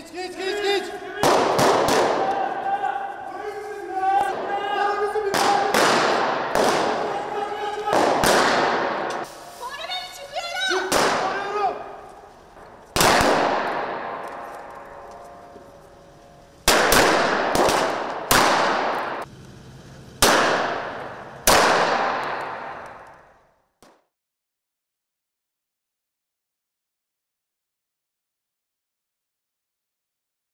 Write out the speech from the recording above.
geht's, geht's, geht's!